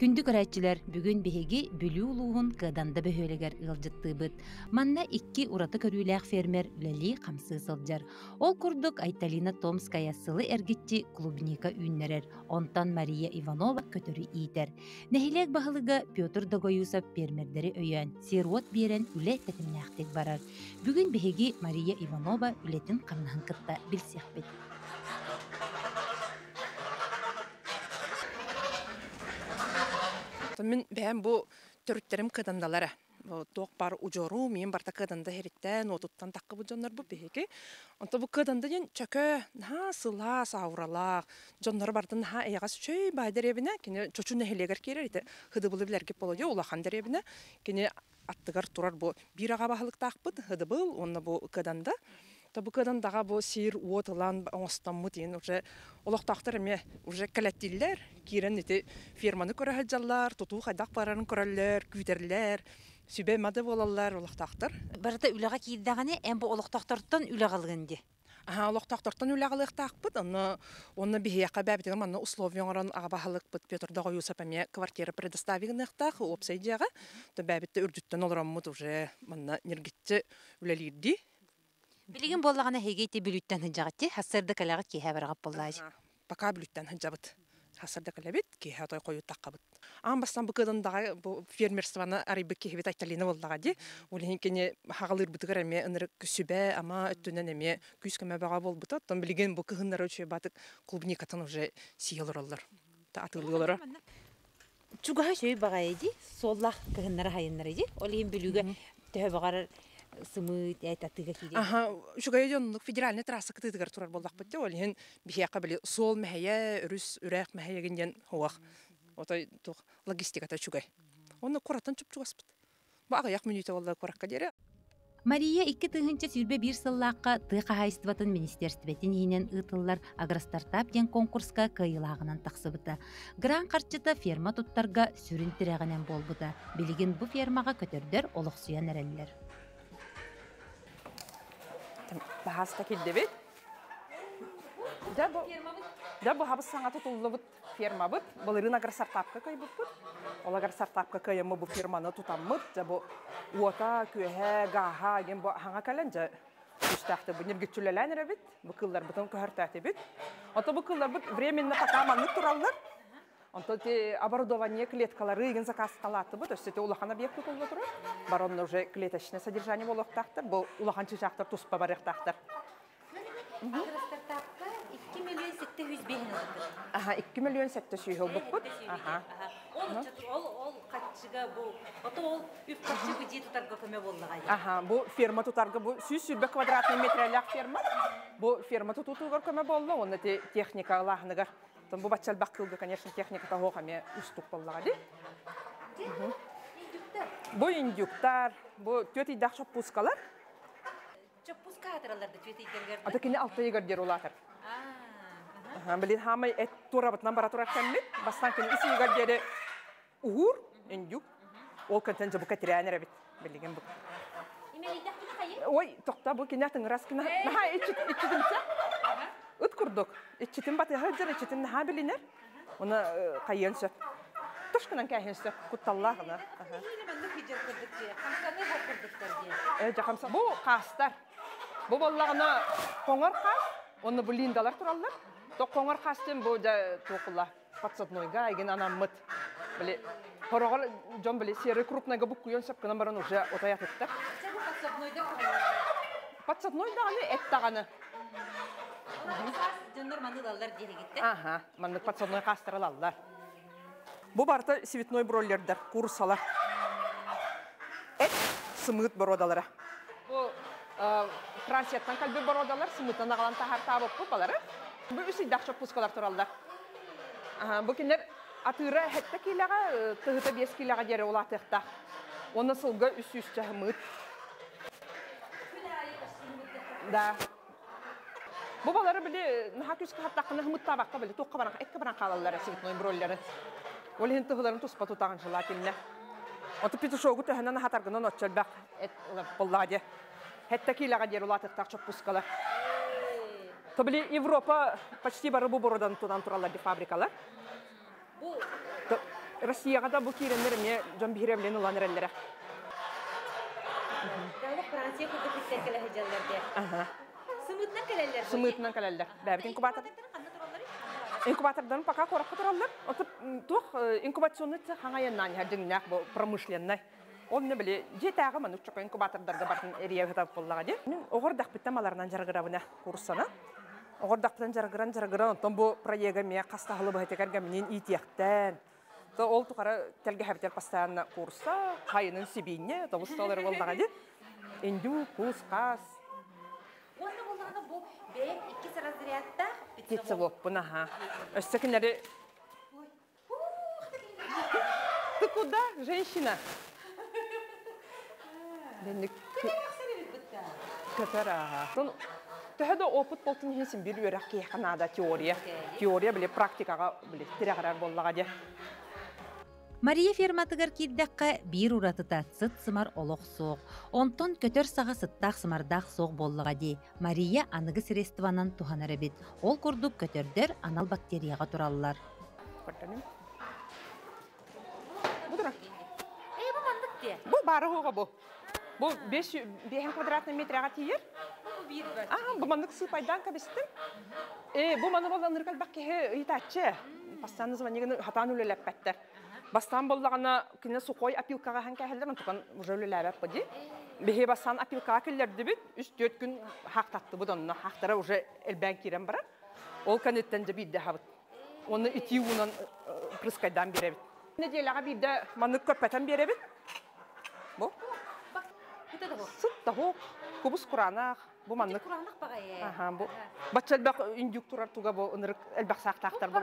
Күндү көрәтчилер бүгүн биһиги бүлүү улуухун кыаданда бөһөлегер ылжыттыыбыт. Манна икки ураты көрүүлээх фермер үлэли хамсыы сылдьар. Ол курдук Айталина Томская сылы эргитчи клубника үннерер. Онтан Мария Иванова көтөрү иитер. Нехилек баһылыга Петр Догоюсов фермердери өйөн сируот биерен үле тетимнээхтик барар. Бүгүн биһиги Мария Иванова үлетин камнаһын кытта билсиэхпит. Мен бәм бу төрүттерим кыдандалара. Ток бар ужору мен барта кыданда хериттен отуттан таккы бу жоннор бу беге. Онта бу кыданда ден чөкө на сыла саурала. Жоннор бардын ха ягас чөй байдеребине кине чочу нехелегер керер ите. Хыды булы билерге боло улахан деребине кине аттыгар турар бу бир ага бахылык такпыт хыды бул онна бу кыданда. Табыкадан дага бу сир уотылан оңостаммы дейін уже олоқтақтар эме уже кәләттилләр кирен ити фирманы көрәһәҗаллар туту хайдак барарын көрәлләр күтерләр сүбе мады болалар олоқтақтар Барыта үлэҕэ киирдэҕини эм бу олохтохтортон үлэ галыгынди. Аха олоқтақтартан үләгалыктакпыт онны онны бихияка бәбитер манна условияларын агабахалыкпыт Петр Дагоюсов эме квартира предоставигныктак опсайдияга то бәбитте үрдүттен олораммыт уже манна нергитте үләлирди Билигин боллагана хегейти бүлүттен хыджагатти хассырды калага киһэ барагап боллааж. Аха, Пока бүлүттен хыджабыт. Хасырда калабит, ки хатой кою таккабыт. Ам бастан бу кыдындагы бу фермерствоны арыбы айталина болдага ди. Улин кене хагалыр бутыгар эме ыныр күсүбе ама өттүнөн эме бага болбут. Билген бу кыгыннар өчө батык клубникатын уже. Та багайди, соллах Олин бүлүгө төһө багар сымыт әйт атыга. Аха, федеральный трасса турар болдак бит. Олин бихяка били сол мәһәя, үрүс үрәк мәһәя генден хуак. Отой тук логистиката чугай. Оны чуп-чугаспыт. Бага як дере. Мария икки тыгынча сүрбе бир сыллааққа тыға хайыстыбатын министерстветін енен ытыллар агростартап ден конкурска кыйылагынан тақсыбыта. Гран қарчыта ферма туттарға сүрін тірәғінен болбыта. Билигин бу фермаға көтөрдөр олық әреллер. Бахаста килде бит. Да бу Да бу хабыс саңа тутуллы бут ферма бут. Былырын агар стартапка кай бут бут. Ол агар стартапка кайымы бу ферманы тутаммыт. Да бу уота, күһә, гаха ген бу хаңа калан жа. Үстәхте бу ниргитчүләлән рәбит. Бу кыллар бутын көһәртәте бит. Ата бу кыллар бут временно пока манны тураллар. Онто те оборудование клеткалары ген заказ калаты бу. То есть это улахан объекты кулла тура. Барон уже клеточное содержание болоктактар. Бу улахан чыжактар туспа барыктактар. Агростартапқа 2 миллион 700 бейін Аха, 2 миллион сәтті сүйі ол бұқпыт. Аха. Ол ол қатшыға бұл, ото ол үп қатшы бүдей тұтарға көме болдыға. Аха, бу ферма тутарга бу сүйс сүрбе квадратный метрелек ферма. Бу ферма тутутугар көме болду, оны те техника лахныгар. Тон бу бачал бакылга, конечно, техника того хаме устук боллага ди. Бу индюктар, бу төти дахша пускалар. Чөп пуска атыраларды. Ата кине алты егер дер улатыр. Билин хамай эт тура бат намбара тура. Бастан кине иси егер дере угур, индюк. Ол бит. Бу. Ой, бу кине кине. Үт курдук. Ичитим бат хаджар ичитим наха билинер. Оны кайын сөп. Тушкынан кәһин сөп күрдік күрдіктер же. Э, жакамса. Бу кастар. Бу боллагына коңор кас, оны бу линдалар тураллар. То коңор кастен бу да токула. Подсаднойга айген анаммыт. Биле Хорогол жон биле серый крупныйга бу куйон сап кына баран уже отаят этте. Сәбі қасапнойда қойылды. Подсадной мандык подсадной кастар алалар. Бу барта цветной бройлердер, курсалар. Эт сымыт бородалары. Бу Францияттан калбе бородалар, сымыттан агалан тахар табып бу балары. Бу үсі дақшы пускалар туралдар. Бу кинер атыра хетте килага, тыгыта бес килага дере улатыхта. Оны сылга үсі үсі мыт. Да. Бу балары биле наха күс хаттакны хымыт табакка биле токка баран экке баран калалар сигитной броллары. Ол хин тыгыларын туспа тутаган желательно. Ото петушогу төхөнөн хатаргынан отчелбак эт болладе. Хетте килага дер улатыктак чоп пускала. То биле Европа почти бары бородан тудан туралар ди фабрикалар. Бұл То- Россияға да бұл киренлер ме жон улан эреллере. Дәүләт Франция келе хәҗәлләрдә. Сымытынан калаллар. Бәбит инкубатор. Инкубатордан пока коракка тураллар. Отып тух инкубационный цех хаңаяннан һәдиңнәк бу промышленный. Ол не биле жетәгә мен учак инкубаторларга бартын эрия хатап буллага ди. Мен жаргырабына курсана. Огордак биттан жаргыран жаргыран тон бу проега ме кастагылы байтекәргә менен итияктан. То ол тухара телге хәбитер постоянно курса, хайынын сибине, то бусталар буллага ди. Индю, кус, булганда бек ике разрядта птица болып бұна ха. Өстекінлері... Ты куда, женщина? Опыт бир кияканада теория. Теория биле практикага боллага. Мария ферматыгар кирдәккә бир уратыта сыт сымар олох соқ. Онтон көтөр саға сыттақ сымардақ соқ боллыға ди. Мария аныгы средстванан туханары бит. Ол курдук көтөрдер анал бактерияға тураллар. Бу. Бу бары хуга бу. Бу 5 5 квадратный метрага тиер. Бу бир бар. А, бу мандык сыпайдан кабистим. Э, бу маны болдан ныркал бакке итачы. Постоянно звонигын хатан үлелеп бәттер. Бастан боллагана кине сукой апилкага хан кәһелләр, тукан уже үлелеп бади. Бехе бастан апилкага келләрде бит, 3-4 күн хактатты бу донна. Хактара уже элбән кирен бара. Ол канеттен де бидде хабыт. Оны ити унан прыскайдан беребит. Неделяга бидде маны көпәтен беребит. Бу дә бу. сыт та хок, кубус куранах, бу маннык Куранлык бага я. Аха, бу. Бачалбак индюк турар туга бу ынырык элбак сактактар бу.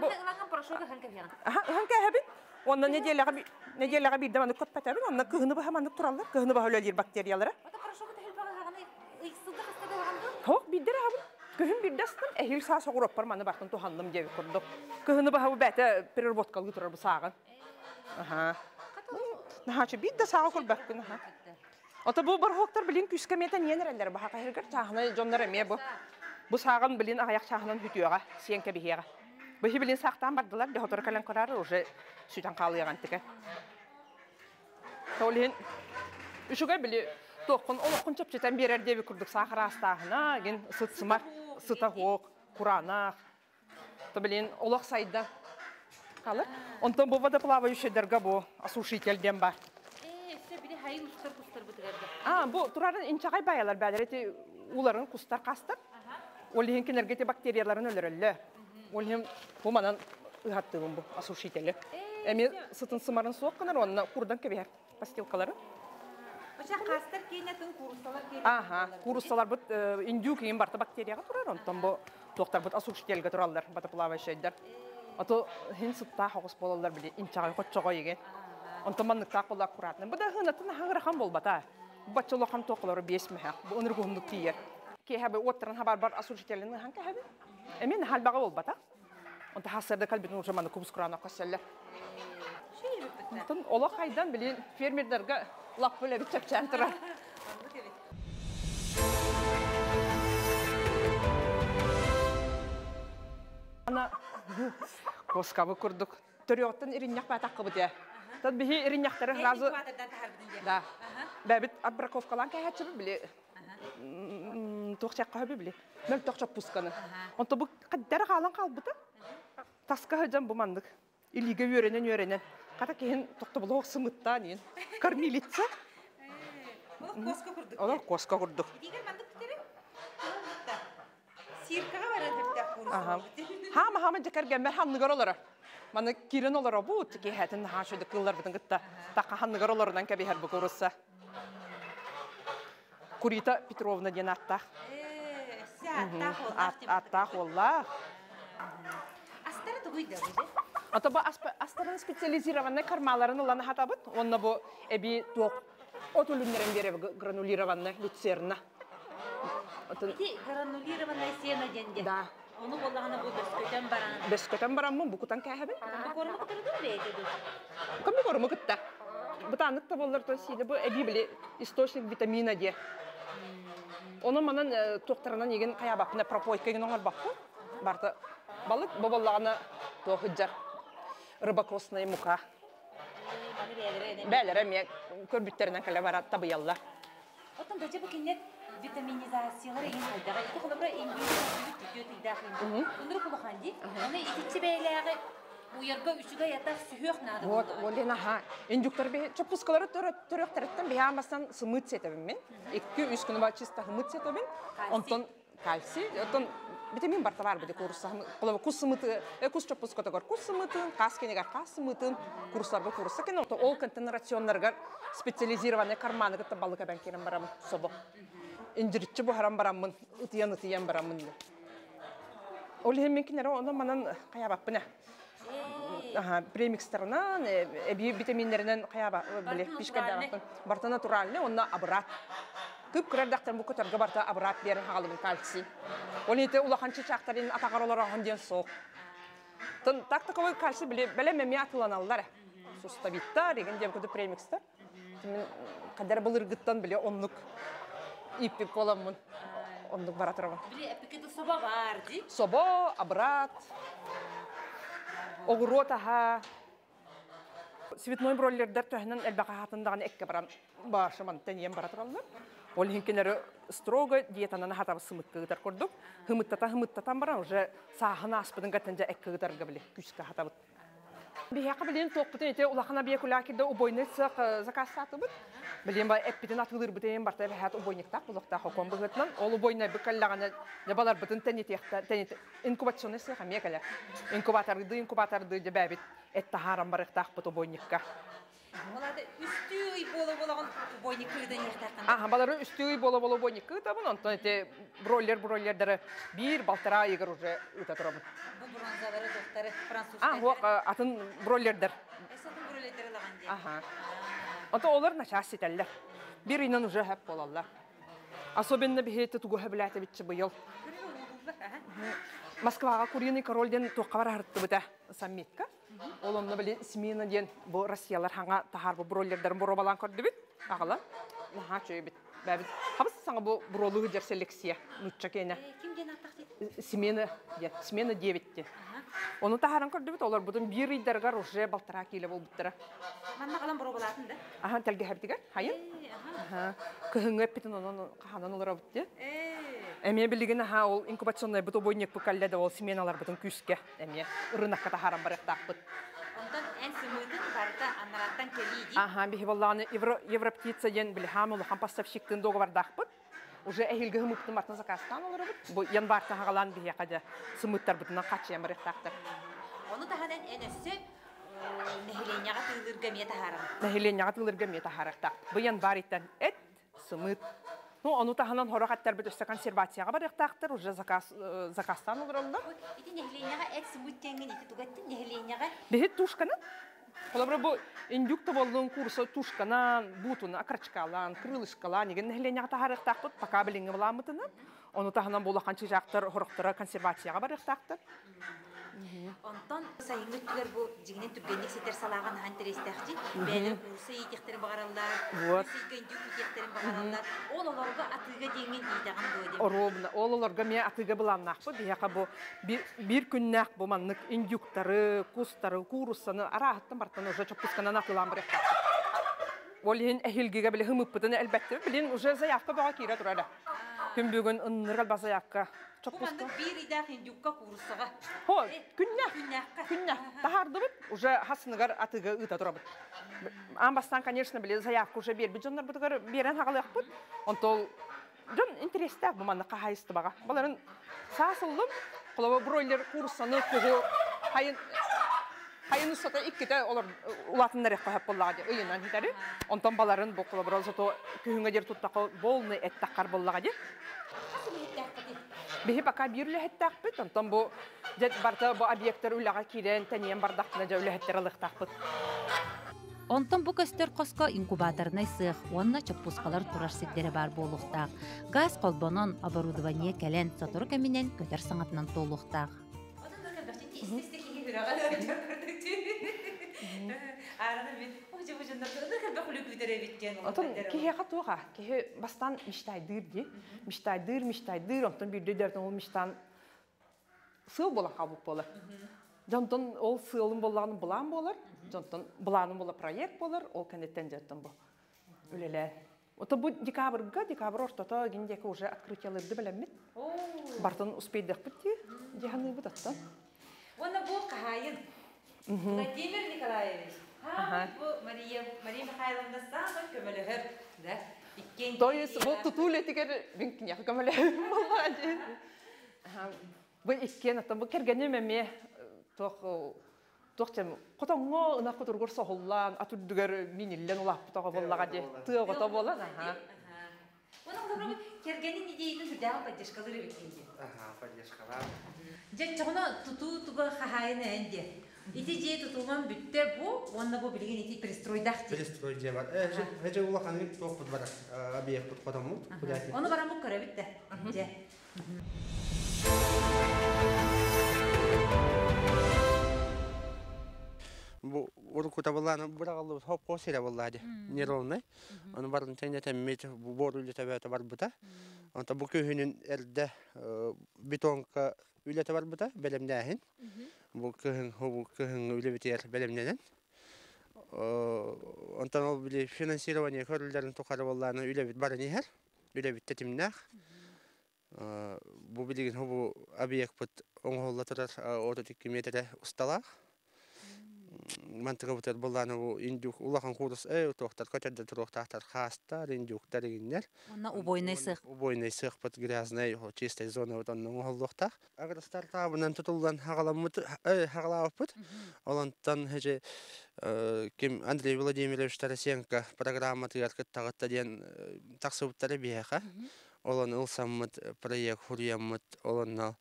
Хан кәһәбит. Онна неделяга би неделяга би деманы көп пәтәбит, онна кыһыны баһа маннык тураллар, кыһыны баһа өлелер бактериялары. Ата порошогы тәһил бага лаганы иксылда хаста да лаганды. Хок бидер хабы. Кыһын биддастын, эхил са согуроп бар маны бартын туханным жеби курдук. Кыһыны баһа бу бәтә переработкалгы турар бу сагын. Аха. Нахачы бидде сага кул баккын, аха. Ата бу бар хоктар билин күскә метен ненерәләр баһа каһиргә чахны жоннар эме бу. Бу сагын билин аяк чахнын хүтүгә, сиенкә бихега. Бу хи билин сактан бардылар, де хотор калан карар уже сүтән калыган тике. Толин Үшүгә били токун олокун чөпчетен берер деби курдук сахар астагына, ген сыт сымар, сыта хок, курана. То билин олок сайда калыр. Онтон бу водоплавающийдерге бу осушительден бар. Э, се бири хайын устар кустар бутыгарды. А, бу турарын инчагай баялар бәдер эти уларын кустар кастыр. Ол хин кинергете бактерияларын өлөрөллө. Ол хин бу манан ыхаттыбын бу осушители. Эми сытын сымарын соққанар онна курдан кебер пастилкалары. Оша кастар кейнетин курсалар кейнетин. Аха, курусталар бут индю кейін барты бактерияга турар, онтон бу тоқтар бут осушительге тураллар, бата плавающийдер. Ато хин сытта хогус болалар биле инчагай хоччого еген. Онтон маннык так болар куратны. Бу да хынатын хагырахан болбата. Бачылы хан тоқлары бесмеха. Бу гундук тиер. Ке хабы оттырын хабар бар осушительны хан хабы. Эмен халбага болбата. Онта хасырда калбитин уже маны кубус курана каселлер. Онтон ола хайдан билин фермерлерге лап бөле бит чапчан турар. Ана коскабы курдук. Төрөттөн иринняк ба таккы бите. Тот бихи иринняктары разы да. Бәбит абраковкалан кәһәчү биле. Тохчак кабы биле. Мен тохчак пусканы. Онто бу каддар халан калбыты. Таска хаҗам бу мандык. Илиге йөренен йөренен. Ката кehen тохты булок сымытта нин. Кормилица. Коска курдук. Олар коска курдук. Дигер мандык тире. Сиркага баран тиртә Ага. курсалар. Хама хама декер гәмер ханныгар олара. Маны кирен бу тики кыллар гытта. Така бу. Курита Петровна ден атта. Э, ся Ат- Атта холла. Астары тугуйда бузе. Ата бу астарын специализированный кармаларын уланы хатабыт. Онна бу эби ток отулуннерен бере гранулированный люцерна. Атын Ти гранулированная сена денде. да. Onu bollagana bu döskөтөн баран. Бескөтен бараммын бу кутан кәһәбин. Корма кытырды бейте ду. Каме корма кытта. Бутанlık та боллар то сиде бу эби биле источник витамина Д. Оны манан э, тоқтарынан еген кая бапна пропойка ген оңар баппы. Барты балык бабаллагана то хыджар. Рыбакосная мука. бәлере ме көрбүттеринен келе бара табыялла бәче бу кинет витаминизациялары ин хайдага ити холобра ин бир түйдө тигдахин. Ундур кулаханди. Аны итичи бәйләге уярга үчүгә ята сүйөк нады. вот олена ха индюктар бе чопускалары төрөктөрөттөн беямастан сымыт сетебин мен. Икки үч күнү бар чиста сымыт сетебин. Онтон кальций. Онтон витамин бар биде курса колоба кус сымыты. Э кус чопуската гор кус сымытын кас кенегер кас сымытын курсларга курса кен ол контен рационнарга специализированный карманы гытта балык абан керен барамын собо. Инжиричи бу харам барамын ытыян ытыян барамын ол хеммен кинере оно манан каябаппына Ага, премикстарынан, эби витаминнеринен каяба биле пишкада барта натуральный, онна абрат. Күп кырардактар бу көтөргө барта абрат берен хагалын кальций. Ол ите улахан чачактарын атагаралар анден сок. Тон так таковой кальций биле беле меме атыланалар. Суставитта деген дем көтө премикстар. Мен кадар булыр гыттан биле онлук ипи поламын. Онлук баратырабын. Биле эпикеде соба бар ди. Собо, абрат, огурота ха Светной бройлердер төһнен элбака хатындаган экке баран башыман теньен баратыраллар. Ол хинкелери строго диетанан хатабы сымыттыгытар көрдүк. Хымыттата хымыттатан баран уже сахына аспыдын гатенже экке гытарга биле күскө хатабыт. Бияка билен токпутен ете улахана бия кулакиде убойны сак заказ сатыбыт. Билен ба эппитен атылыр битен барта хат убойниктак булакта хокон быгытнан ол убойна бикаллагана не балар битен тенетекта тенет инкубационный сеха мекале. Инкубаторды инкубаторды де бабит этта Оларды үстүй ертакан. Аха, балары үстүй боло боло бойникка табын онтон эте бройлер бройлердері бир балтара егер уже ыта турабын. Бу бронзалары доктары француз. А, хуак атын бройлердер. Эсатын бүрөлөтөр лаган ди. Аха. Олар начас сетеллер. Бир инан уже хэп болаллар. Особенно. Москвага куриный корольден бұта саммитка. Ол онны біле смена ден бұл Россиялар хаңа тахар бұл броллердерін бұро балан көрді бит. Ағала. Наха чөй бит. Бәбіт. Хабыс саңа бұл бролығы жер селекция. Нутча кейіне. Кимден аттак дейт? Смена ден. Смена 9 ден. Оны тахаран көрді бит. Олар бұдың бір идергар уже балтара кейлі бол бұттыра. Манна калан буро болатын да. Аха, тәлге хәбдігер. Хайын. Э. Көхіңі өппетін онын қағанан олар бұтты. Э. Эме билигин ха ол инкубационный бут обойник букалледе ол сменалар бутун күскә. Эме рынокка та харам барыктак бут. Онтан эн сымыйдын барда анараттан келиди. Аха би болланы евро европтица ден бил хам ол хам поставщиктин договардак бут. Уже эхилге хымыптын мартын заказтан олар бут. Бу январта хагалан би якада сымыттар бутунан качы барыктактар. Оны таханан эн өссө нехиленяга тыылырга мия тахарам. Нахилен ягатылырга мета характак. Бу январ иттен эт сымыт. Ну, ону таханан хорогаттар бит өстө консервацияга барыктактар уже заказ э, заказтан олар. Ити нехиленяга эт сымыттенген ити тугаттын нехиленяга Бехет тушканы. Олабра бу индюкта болдун курсы тушканан, бутун, акрачкалан, крылышкалан, еген нехленяга тахарыктак бут, пока билинге буламытына. Ону таханан булакан чижактар, хороктара консервацияга барыктактар. Онтон сайынгы түгер бу жигинен түргенник сетер салаган хан терестахчи бәле курсы итехтерин багараллар. Сизген итехтерин багараллар. Ол оларга атыга деген итаган бу Оробна, ололорга ме атыга буламнак бу, бияка бу бир, күннәк бу маннык индюктары, кустары, курусаны арахаттан бартан уже чопусканан атылан барыктактар. Ол ен эхилгеге биле хымыппытын әлбәттә билен уже заявка бага кире турада. Заявка. Бу чопуска. манды бир идах индюкка курсага. Хо, күннәк. Күннәккә. Күннәк. Тахарды бит, уже хасыныгар атыга ыта тора бит. Амбастан, конечно, биле заявка уже бер бит жоннар бутыгар берен хагалык бит. Онтол жон интереста бу манна кахайсты бага. Баларын сасылдым. Кулава бройлер курсаны тугу хайын Хайын усата икките олар улатындар якка хап боллага ди. Ыйынан хитари. Онтон баларын бу кулава брол сото күнгө жер туттакы болны эттаккар боллага ди. Бихи пока бирле хеттак бит, онтон бу дет барта бу объекттер кирен. Онтон бу көстөр коско инкубаторына сыах, онна чоппускалар турар сиддере бар болуктак. Газ колбонон оборудование көтөр саңатынан толуктак. Онтон кихе хатуга, кихе бастан миштайдыр ди. Миштайдыр, миштайдыр, онтон бирде дөртөн ол миштан сыл бола кабык бола. Жонтон ол сылын болланы булан болар. Жонтон буланың бола проект болар. Ол кенеттен жаттан бу. Үлеле. Ота бу декабрга, декабрь ортото гиндеке уже открытияларды белеммит. Бартын успейдек битти. Жаханы бу таттан. Оны бұл қағайын. Владимир Николаевич. То есть бу тутуле тигер бинкин яка камале. Молодец. Ага. Бу иккен ата бу кергене меме тох тох тем котоңго ына котургор сохуллан атудугар миниллен улап тога боллага де. Тыга то болан. Оның поддержкалар. Чоно туту туга. Ити же тутулган бүтте бу, онда бу билген ити перестройдах. Перестрой де бар. Э, же, же улахан тоқ бұд бар. Объект бұд қодаму. Кудайки. Оны барам бу көрө битте. Же. Бу урку бұрағалы хоп болады. Неровный. Оны барын тәне тәммет бору үлі табиаты бар. Онта бұ күйінін әрді бетонка үлі бар бұта, бәлемдәхін. Бу күйін, бу күйін үлі бітер бәлемдәнен. Онтан ол біле финансирование көрілдерін тұқары болланы үлі бит барын ехер. Үлі бит тәтімнәқ. Бу билигин хубу объект бут оңголла турар 32 метр усталак. Мантыга бутер болланы бу индюк улахан курус э тохтар көтөрдө туруктактар хастар индюктар дегендер. Онна убойный сык. Убойный сык бут грязный хо чистая зона вот онун оңголлуктак. Агар стартабынан тутулган хагаламыт э хагалап бут. Олантан хеже ким Андрей Владимирович Тарасенко программа тыгар кыттагытта ден таксыбыттары бияха. Олон ылсаммыт проект хурияммыт олонна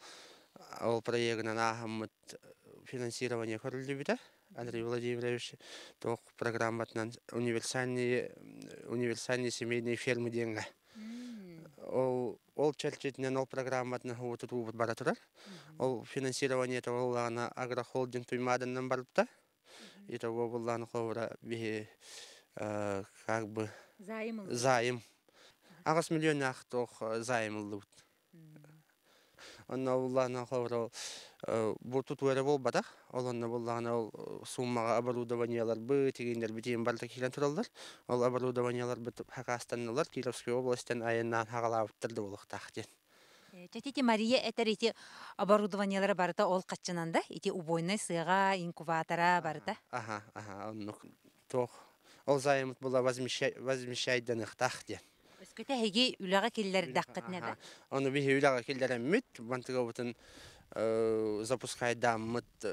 ол проектынан ахаммыт финансирование көрүлдү бита. Андрей Владимирович тох программатынан универсальный универсальный семейные фермы деньги. Ол ол челчетинен ол программатынан хууту туубут бара турар. Ол финансирование то оллана агрохолдинг туймаданнан барыпта. И того булланы ховра бихи э, как бы Зайым. зайым. Агас миллион ах тох зайым ылды Онна булланы ховра бу тутуэре болбата. Олонна булланы ол суммага оборудованиялар бы тигендер битен барда килен туралдар. Ол оборудованиялар бит Хакастаннылар Кировской областен айынан хагалабыттырды болуктак ден. Чатити Мария этер ити оборудованиялары барыта ол каччананда, ити убойный сыга, инкубатора барыта. Ага, ага, онну тох. Ол займыт була возмещайдан ыктак ден. Өскөтө хеги үлага киллер даккытнеда. Ага. Оны бихи үлага келдерем мүт, бантыга бутын запускай мыт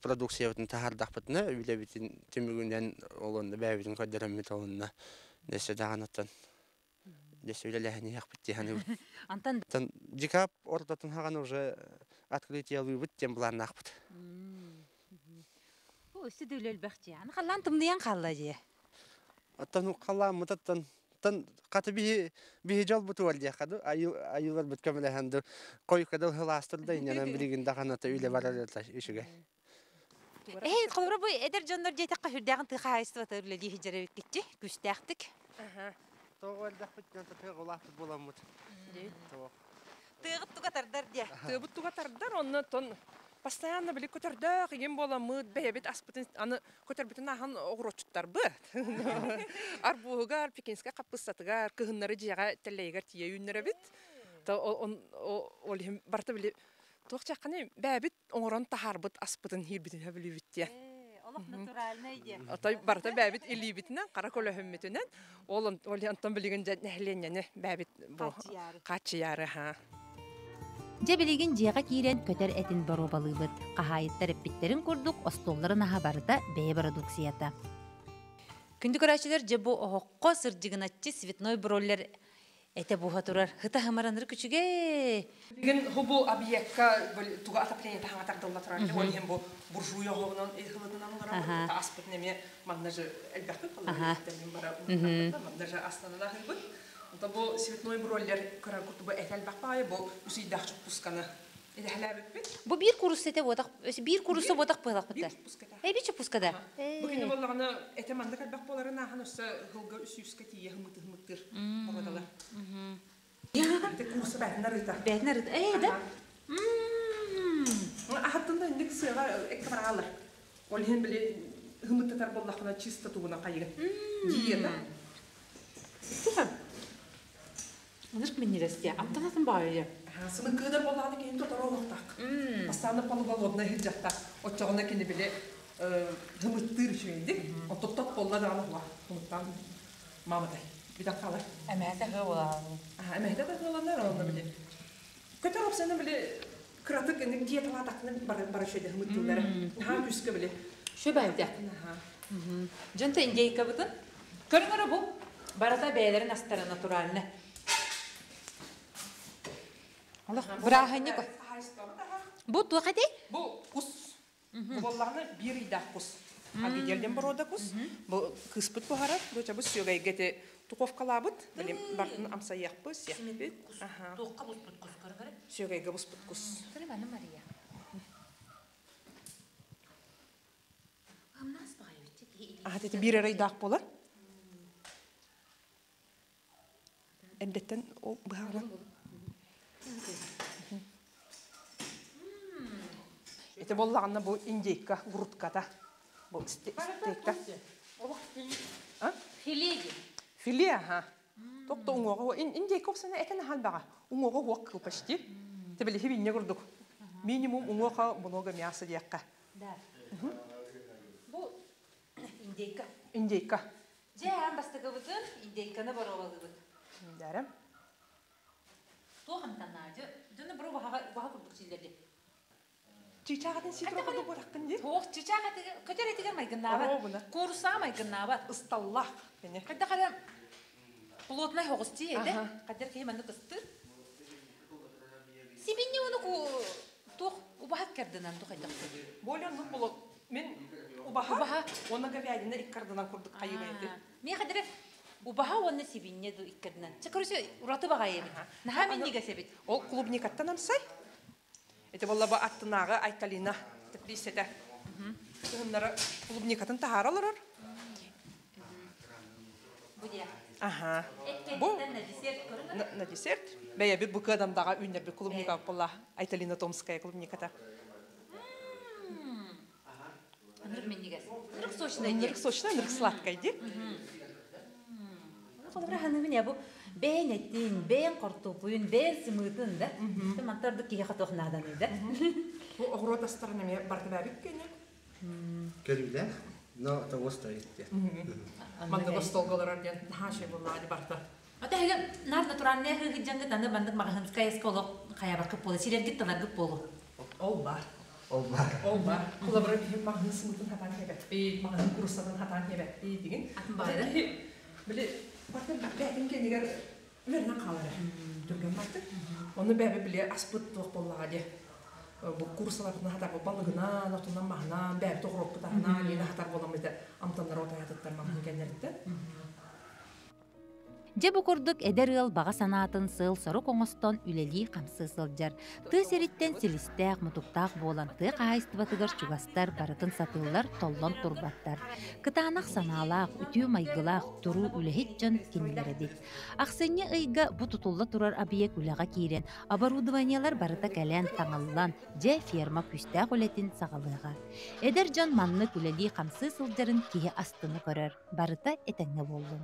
продукция бутын тахардак бутына, үле битин темигүнен олонда бәбитин көдерем мүт олонна. Десе дағанаттан. Десе үле яқ бітті ханы. Антан Тан декап ортатын хаган уже открытие лыбыт тем план нахбыт. өсү дөөлөл бахчы. Аны халлан тымдыян халла же. Аттан кала мытаттан тан каты би би жол буту вал дияқады. Аю аюлар бит көмеле ханды кой кадал хыластырды иненен билигин дағаната үйле барар та ишиге. Э, колбра бу эдер жоннор жетекка хүрдөгөн тыха хайстыва тырлы ди хижере биткичи. Күстәхтик. Ага. Тоғал да бит та тыгылап боламыт. Тыгып туга тардар де. Тыбыт туга тардар, онны тон постоянно били көтөрдө кеген боламыт, бэбит аспытын аны көтөрбүтүн ахан огурочуттар бы. Арбуугар, пекинске каппыстатыгар, кыһыннары жыяга теллейгер тие юннары бит. Та он ол хим барта били туак чакканы бэбит оңорон тахарбыт аспытын хирбитин хөбүлү бит Олох натуральный де. Атай барта бәбит илибитинен, кара көлөһөммүтүнен, ол ол антон билеген нәһленне бәбит бу Качыяры. качыяры ха. Же билигин жига киирен көтөр этин бару балыбыт. Кахайыттар эппиттерин курдук, остолларын аха барыта бэй продукцията. Күндү көрәчелер же бу охокко сыржыгыначчы цветной броллер эте буха турар. Хыта хамараныр күчүге. Билеген хубу объектка бул туга отопление тахаңа тардылла турар. Ол хем бу буржуя хогунан эхылыдынан Ага. олар аспыт неме манна же элбәхбит Ага. калды. бара Онта бу цветной броллер кара курту этел бакпай бу усыйдах чук пусканы. Иде халабит бит. Бу бир эте ботак, бир биче пускада. Эте манда боларын ахан хылга тие хымыттыр. Эте курсы да. Ахаттында баралар. Ол хен. Диета. Тухан. Нырк мен нересте, амтанатын баайы. Сымын кыдар болланы кейін тоторолуктак. Постоянно полуголодная хиджатта. Отчогона кини биле хымыттыр шүйіндік. Оттоттот боллар аны хуа. Хымыттан мамадай. Бидан қалар. Әмәті ғы болағын. Әмәйді да боландар оны біле. Көтер опсаны біле кыратык эник диеталатакны бары шөйде хымыттылары. Ха күскө біле. Шөбәлді. Жынта индейка бұтын. Көріңірі бұл. Барата бәйлерін астары натуральны. Allah, бұрағын ко. Бу туа кати? Бу кус. Бу болланы бир ида кус. Аги жерден борода кус. Бу кыспыт бухара. Бу чабы сүйгай гете туковкалабыт. Билем бартын амса яқпы, бұт құс көргірі. Мария. Ара идақ болар. Бу индейка, грудката. Бу стейкта. А? Филеги. Филе, ага. Токто уңого индейка опсана этен халбага. Уңого хуак почти. Тебели хибинне гурдук. Минимум уңого много мяса диякка. Да. Бұл индейка. Индейка. Жан бастығы бұтын, индейканы бар оғалы бұт. Дәрем. Тоғын танады. Жыны бұры баға күрдік жерлерде. Чичагатын ситро гурдук бараккын ди. Тоқ чичаға көтер етігер О, майгыннабат. Курса майгыннабат. Исталлах. Бене. Қайда қара плотный хоғысты еді. Ага. Қадер кейманды қысты. Сибинне оны ку тоқ убахат кәрдінен тоқайдақ. Болон болот. Мен убаха. Убаха. Оны говядина иккардынан курдук кайыбайды. Мен убаха оны сибинне ду ураты. Ол клубникаттан амсай. Это болла ба аттынағы айталина теплисете. Оннары клубникатын тахаралар. Бұдия. Аха. Бу на, десерт. Бәя бит бу кадамдага үннер бит клубника болла. Айталина томская клубниката. Нырық мен неге. Нырық сочный Нырк сочная, нырк сладкая ди. Қолыбыра ханымын я бұл бәйін еттін, бәйін қортупуын, бәйін сымытын да. Мантарды кейе қатуқнадан еді. Бу огрода сторонами барты бәбик кене. Көрүлә. Но того стоит. Манда столгалар ден хаше болла ди барта. Ата хеге нар натуральный хеге жаңғы таны бандық мағахынская сколы қая бар кып болы, сирер гит кып болу. Ол бар. Ол бар. Ол бар. Кулабыра бихим мағын сымытын хатан мағын курсатын хатан. Атын бар еді? Бартын бәтін кенегер верна қалары. Дүрген бартын. Оны бәбі біле аспыт тоқ боллаға де. Бұл курсаларын хатар бұл балығына, нотынан мағына, бәбі тоқырып бұтарына, ені хатар боламызды. Амтанлар отаятыттар мағын кенерді. Же букурдук эдер ыл бага санаатын сыл сору коңостон үлели камсы сылжар. Ты сериттен силистәк мутуктак болан ты кайыстыбатыгар чугастар барытын сатылар толлон турбаттар. Кытаанах санаалаах, үтүү майгылаах туру үлехит жон кинилередит. Аксыня ыйга бу тутулла турар объект үлага киирен, оборудованиялар барыта кэлэн таңаллан, же ферма күстәк үлетин сагалыга. Эдер жон манны үлели камсы сылжарын киһи астыны көрөр, барыта этеңне болдун.